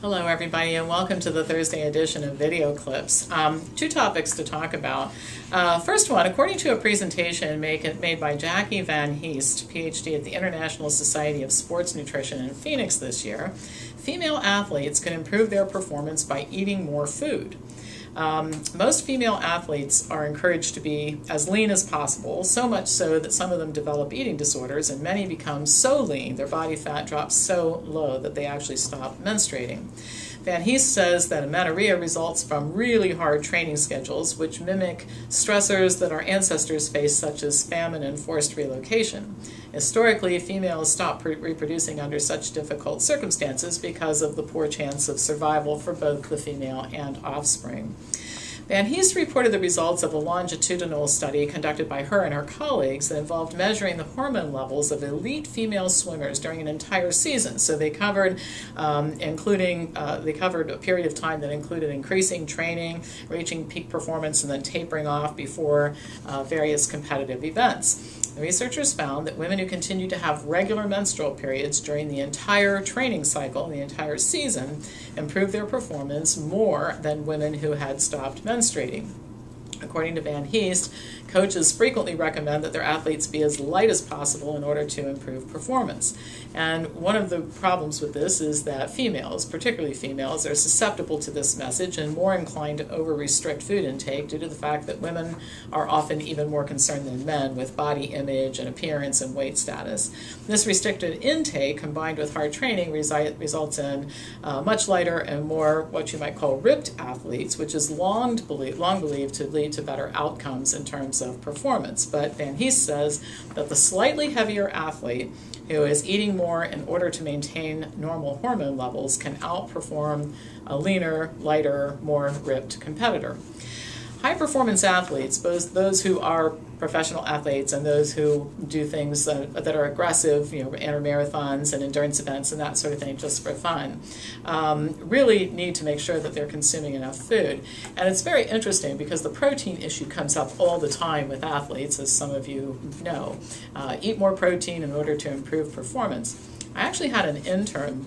Hello, everybody, and welcome to the Thursday edition of Video Clips. Um, two topics to talk about. Uh, first one, according to a presentation made, made by Jackie Van Heest, PhD at the International Society of Sports Nutrition in Phoenix this year, female athletes can improve their performance by eating more food. Um, most female athletes are encouraged to be as lean as possible, so much so that some of them develop eating disorders, and many become so lean, their body fat drops so low that they actually stop menstruating. Van Heest says that amenorrhea results from really hard training schedules, which mimic stressors that our ancestors faced, such as famine and forced relocation. Historically, females stop reproducing under such difficult circumstances because of the poor chance of survival for both the female and offspring. Van Heest reported the results of a longitudinal study conducted by her and her colleagues that involved measuring the hormone levels of elite female swimmers during an entire season. So they covered, um, including, uh, they covered a period of time that included increasing training, reaching peak performance, and then tapering off before uh, various competitive events. The researchers found that women who continued to have regular menstrual periods during the entire training cycle, the entire season, improved their performance more than women who had stopped menstruating demonstrating. According to Van Heest, coaches frequently recommend that their athletes be as light as possible in order to improve performance. And one of the problems with this is that females, particularly females, are susceptible to this message and more inclined to over restrict food intake due to the fact that women are often even more concerned than men with body image and appearance and weight status. This restricted intake combined with hard training results in uh, much lighter and more what you might call ripped athletes, which is long, believe, long believed to lead to better outcomes in terms of performance. But Van Heest says that the slightly heavier athlete who is eating more in order to maintain normal hormone levels can outperform a leaner, lighter, more ripped competitor. High performance athletes, both those who are professional athletes and those who do things that, that are aggressive, you know, enter marathons and endurance events and that sort of thing just for fun, um, really need to make sure that they're consuming enough food. And it's very interesting because the protein issue comes up all the time with athletes, as some of you know. Uh, eat more protein in order to improve performance. I actually had an intern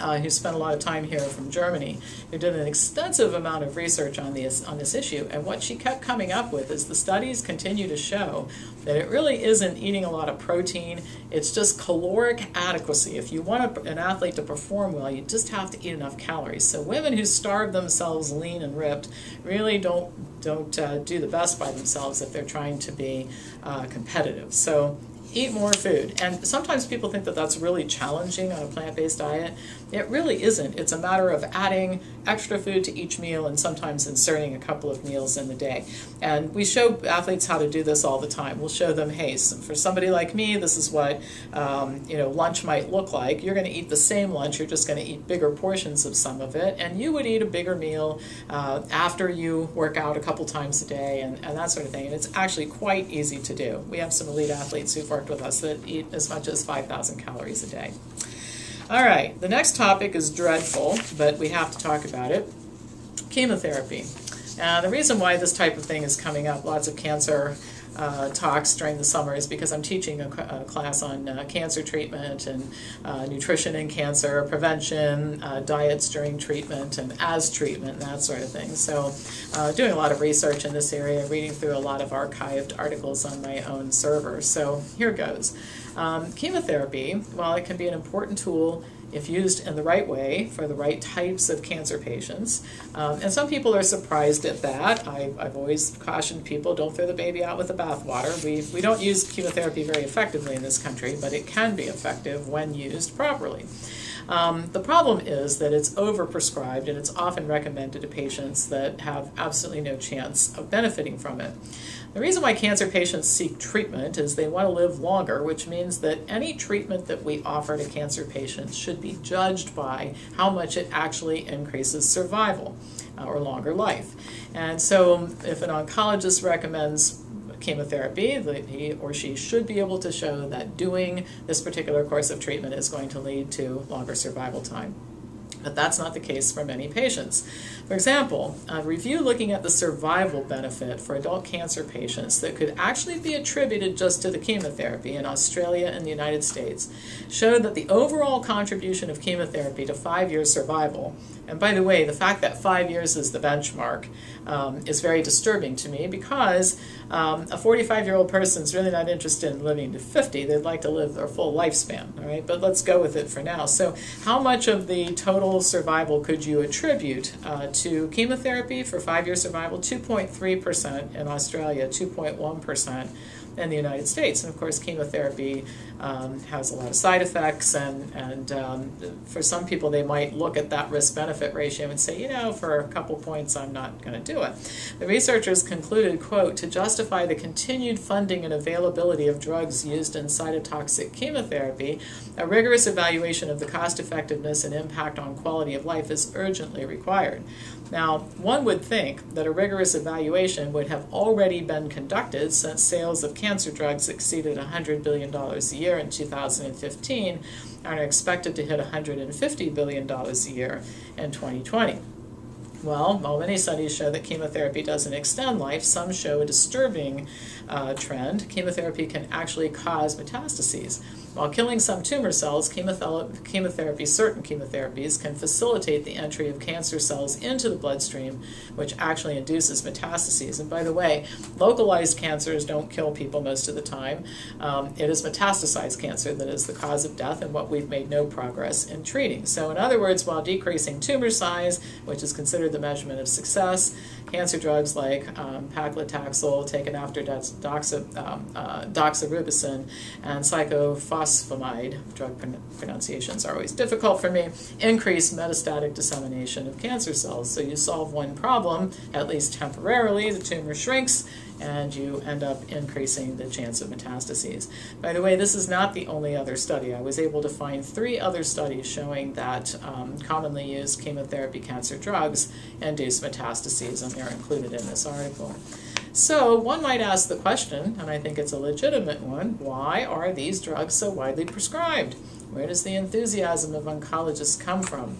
uh, who spent a lot of time here from Germany, who did an extensive amount of research on this on this issue. And what she kept coming up with is the studies continue to show that it really isn't eating a lot of protein. It's just caloric adequacy. If you want a, an athlete to perform well, you just have to eat enough calories. So women who starve themselves lean and ripped really don't don't uh, do the best by themselves if they're trying to be uh, competitive. So eat more food. And sometimes people think that that's really challenging on a plant-based diet. It really isn't. It's a matter of adding extra food to each meal and sometimes inserting a couple of meals in the day. And we show athletes how to do this all the time. We'll show them, hey, for somebody like me, this is what um, you know lunch might look like. You're going to eat the same lunch. You're just going to eat bigger portions of some of it, and you would eat a bigger meal uh, after you work out a couple times a day and, and that sort of thing. And it's actually quite easy to do. We have some elite athletes who've worked with us that eat as much as 5,000 calories a day. All right, the next topic is dreadful, but we have to talk about it. Chemotherapy. Uh, the reason why this type of thing is coming up, lots of cancer uh, talks during the summer is because I'm teaching a, a class on uh, cancer treatment and uh, nutrition and cancer, prevention, uh, diets during treatment, and as treatment, and that sort of thing. So uh, doing a lot of research in this area, reading through a lot of archived articles on my own server. So here goes. Um, chemotherapy, while it can be an important tool if used in the right way for the right types of cancer patients. Um, and some people are surprised at that. I, have always cautioned people don't throw the baby out with the bathwater. We, we don't use chemotherapy very effectively in this country, but it can be effective when used properly. Um, the problem is that it's overprescribed and it's often recommended to patients that have absolutely no chance of benefiting from it. The reason why cancer patients seek treatment is they want to live longer, which means that any treatment that we offer to cancer patients should be judged by how much it actually increases survival uh, or longer life. And so if an oncologist recommends chemotherapy, he or she should be able to show that doing this particular course of treatment is going to lead to longer survival time. But that's not the case for many patients. For example, a review looking at the survival benefit for adult cancer patients that could actually be attributed just to the chemotherapy in Australia and the United States showed that the overall contribution of chemotherapy to five year survival, and by the way, the fact that five years is the benchmark um, is very disturbing to me because um, a 45 year old person is really not interested in living to 50. They'd like to live their full lifespan, all right? But let's go with it for now. So, how much of the total survival could you attribute uh, to chemotherapy for five year survival? 2.3% in Australia, 2.1% in the United States. And of course, chemotherapy um, has a lot of side effects, and, and um, for some people, they might look at that risk benefit ratio and say, you know, for a couple points, I'm not going to do it. The researchers concluded, quote, to justify the continued funding and availability of drugs used in cytotoxic chemotherapy, a rigorous evaluation of the cost effectiveness and impact on quality of life is urgently required. Now, one would think that a rigorous evaluation would have already been conducted since sales of cancer drugs exceeded $100 billion a year in 2015 and are expected to hit $150 billion a year in 2020. Well, while many studies show that chemotherapy doesn't extend life, some show a disturbing uh, trend. Chemotherapy can actually cause metastases. While killing some tumor cells, chemotherapy, certain chemotherapies can facilitate the entry of cancer cells into the bloodstream, which actually induces metastases. And by the way, localized cancers don't kill people most of the time. Um, it is metastasized cancer that is the cause of death and what we've made no progress in treating. So in other words, while decreasing tumor size, which is considered the measurement of success, cancer drugs like um, paclitaxel, taken after doxa, um, uh, doxorubicin, and cyclophosphamide, drug pronunciations are always difficult for me, increase metastatic dissemination of cancer cells. So you solve one problem, at least temporarily, the tumor shrinks, and you end up increasing the chance of metastases. By the way, this is not the only other study. I was able to find three other studies showing that um, commonly used chemotherapy cancer drugs induce metastases, and they're included in this article. So one might ask the question, and I think it's a legitimate one, why are these drugs so widely prescribed? Where does the enthusiasm of oncologists come from?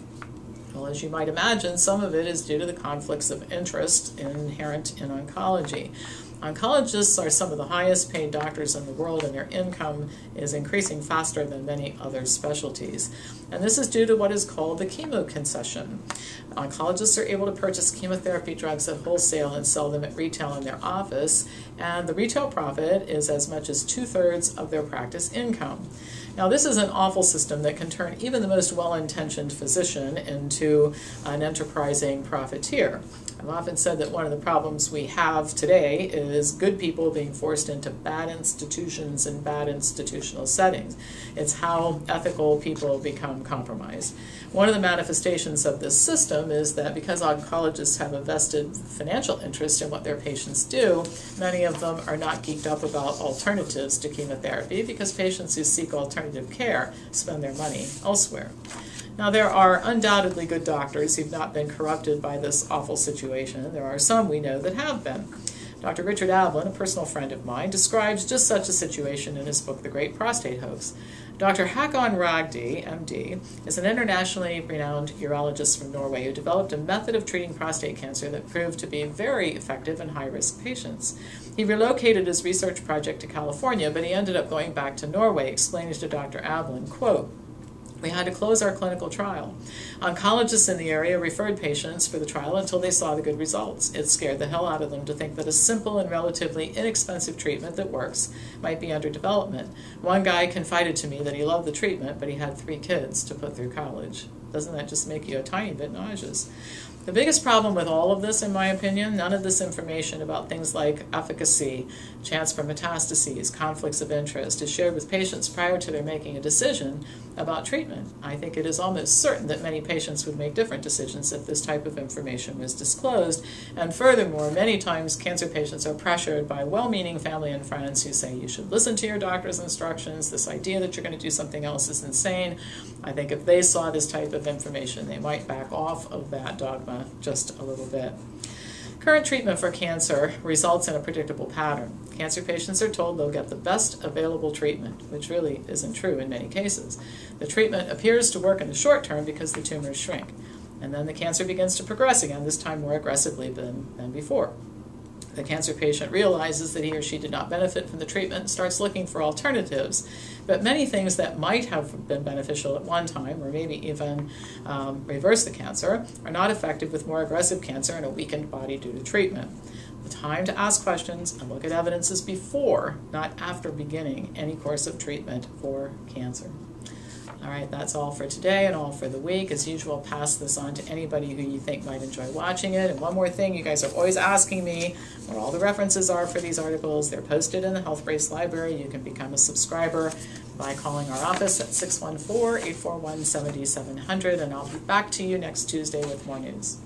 Well, as you might imagine, some of it is due to the conflicts of interest inherent in oncology. Oncologists are some of the highest paid doctors in the world, and their income is increasing faster than many other specialties. And this is due to what is called the chemo concession. Oncologists are able to purchase chemotherapy drugs at wholesale and sell them at retail in their office, and the retail profit is as much as two thirds of their practice income. Now, this is an awful system that can turn even the most well intentioned physician into an enterprising profiteer. I've often said that one of the problems we have today is good people being forced into bad institutions and bad institutional settings. It's how ethical people become compromised. One of the manifestations of this system is that because oncologists have a vested financial interest in what their patients do, many of them are not geeked up about alternatives to chemotherapy because patients who seek alternative care spend their money elsewhere. Now, there are undoubtedly good doctors who've not been corrupted by this awful situation. There are some we know that have been. Dr. Richard Ablin, a personal friend of mine, describes just such a situation in his book, The Great Prostate Hoax. Dr. Hakon Ragde, MD, is an internationally renowned urologist from Norway who developed a method of treating prostate cancer that proved to be very effective in high risk patients. He relocated his research project to California, but he ended up going back to Norway, explaining to Dr. Ablin, quote, we had to close our clinical trial. Oncologists in the area referred patients for the trial until they saw the good results. It scared the hell out of them to think that a simple and relatively inexpensive treatment that works might be under development. One guy confided to me that he loved the treatment, but he had three kids to put through college. Doesn't that just make you a tiny bit nauseous? The biggest problem with all of this, in my opinion, none of this information about things like efficacy, chance for metastases, conflicts of interest, is shared with patients prior to their making a decision about treatment. I think it is almost certain that many patients would make different decisions if this type of information was disclosed. And furthermore, many times cancer patients are pressured by well meaning family and friends who say you should listen to your doctor's instructions. This idea that you're going to do something else is insane. I think if they saw this type of information, they might back off of that dogma just a little bit. Current treatment for cancer results in a predictable pattern. Cancer patients are told they'll get the best available treatment, which really isn't true in many cases. The treatment appears to work in the short term because the tumors shrink. And then the cancer begins to progress again, this time more aggressively than, than before. The cancer patient realizes that he or she did not benefit from the treatment and starts looking for alternatives. But many things that might have been beneficial at one time, or maybe even um, reverse the cancer, are not effective with more aggressive cancer and a weakened body due to treatment. The time to ask questions and look at evidence is before, not after beginning any course of treatment for cancer. All right, that's all for today and all for the week. As usual, pass this on to anybody who you think might enjoy watching it. And one more thing, you guys are always asking me where all the references are for these articles. They're posted in the Health Brace Library. You can become a subscriber by calling our office at 614-841-7700, and I'll be back to you next Tuesday with more news.